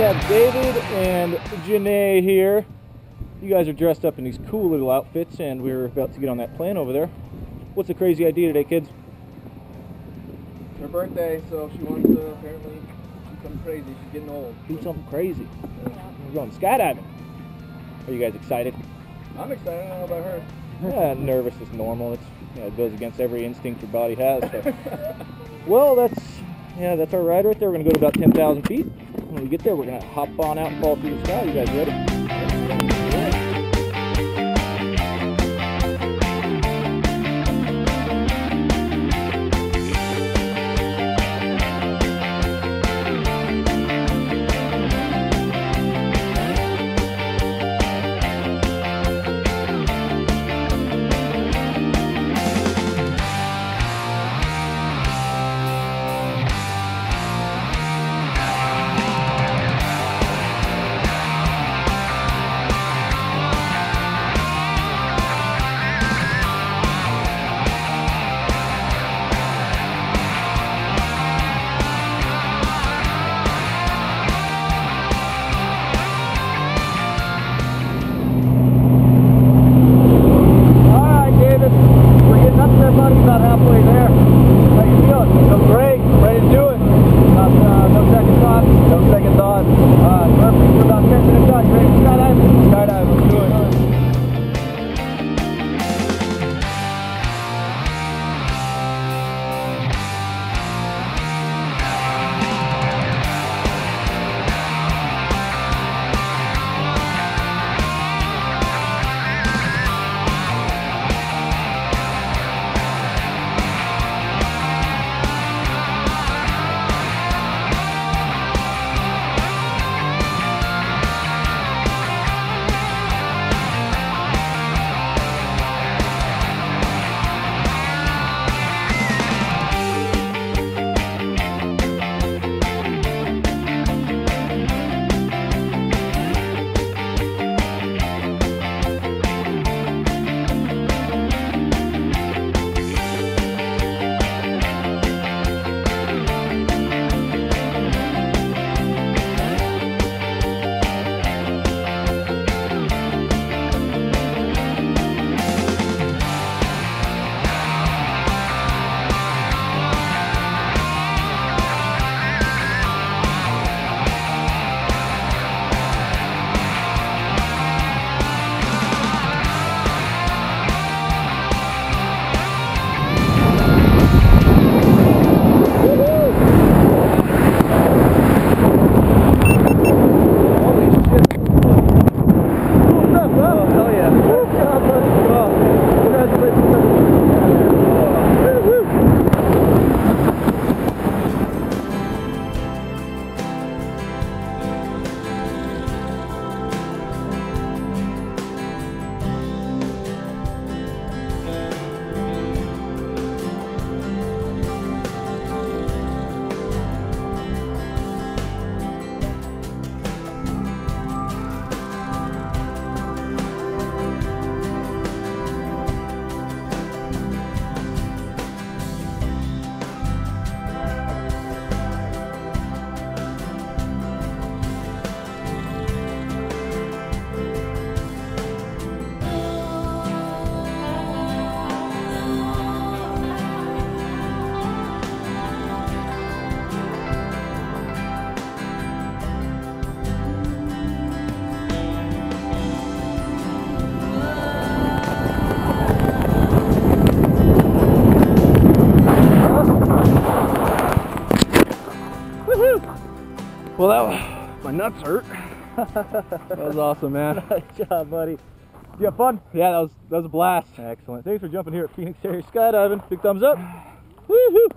have David and Janae here. You guys are dressed up in these cool little outfits, and we're about to get on that plane over there. What's the crazy idea today, kids? It's her birthday, so she wants to apparently do something crazy. She's getting old. Do something crazy. We're going skydiving. Are you guys excited? I'm excited. I don't know about her. Yeah, nervous is normal. It's you know, it goes against every instinct your body has. So. well, that's yeah, that's our ride right there. We're gonna go to about 10,000 feet. When we get there, we're gonna hop on out and fall through the sky. You guys ready? Well, that was, my nuts hurt. that was awesome, man. Nice job, buddy. You have fun? Yeah, that was that was a blast. Excellent. Thanks for jumping here at Phoenix Area Skydiving. Big thumbs up. Woohoo!